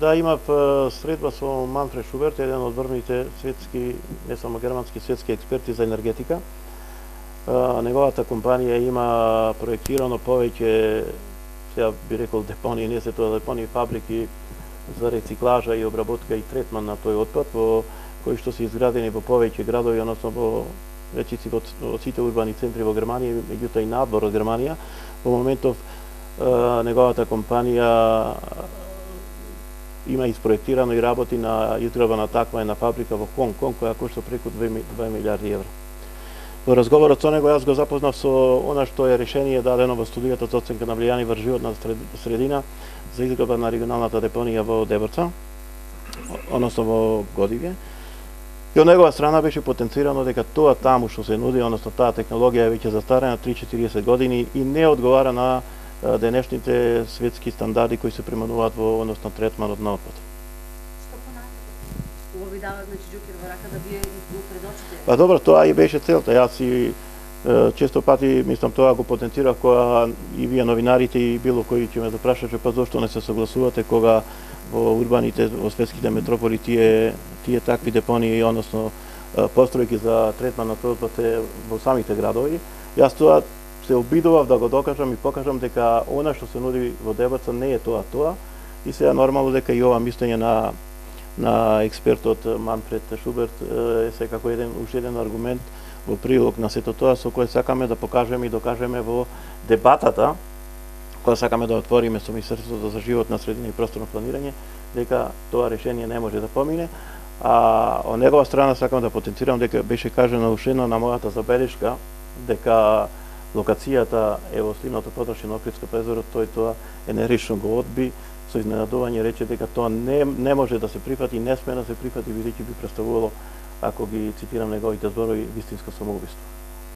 Да, имав средба со Манфред Шуберт, еден од врвните светски, не само германски, светски експерти за енергетика. Неговата компанија има проектирано повеќе, сега би рекол депони не се тоа депони, фабрики за рециклажа и обработка и третман на тој отпад, во кои што се изградени во повеќе градови, односно во речици во, во сите урбани центри во Германија, меѓутоа и надвор од Германија. Во моментов неговата компанија има испроектирано и работи на изградба на таква една фабрика во Хонг Конг која кошта преку 2, 2 милиарди евра. Во разговорот со него јас го запознав со она што е решение дадено во студијата за оценка на влијание врз животна средина за изградба на регионалната депонија во Дебрца, односно во Годиве. И од негова страна беше потенцирано дека тоа таму што се нуди, односно таа технологија е веќе застарена 3-40 години и не одговара на денешните светски стандарди кои се примануваат во односно третманот на отпад. Што ви дава значи џукер во рака да вие го предочите. Па добро, тоа и беше целта. Јас и често пати мислам тоа го потенцирав кога и вие новинарите и било кој ќе ме запрашаше па зошто не се согласувате кога во урбаните во светските метрополи тие тие такви депонии односно постројки за третман на отпад во самите градови. Јас тоа се обидував да го докажам и покажам дека она што се нуди во дебата не е тоа тоа. И сега нормално дека и ова мислење на на експертот Манфред Шуберт е секако еден уште еден аргумент во прилог на сето тоа со кој сакаме да покажеме и докажеме во дебатата која сакаме да отвориме со Министерството за живот на средина и просторно планирање дека тоа решение не може да помине. А од негова страна сакам да потенцирам дека беше кажено ушено на мојата забелешка дека Локацијата е во сливното подрачје на Охридско презоро, тој тоа енергично го одби, со изненадување рече дека тоа не, не може да се прифати, не сме да се прифати, бидејќи би представувало, ако ги цитирам неговите зборови, вистинско самоубиство.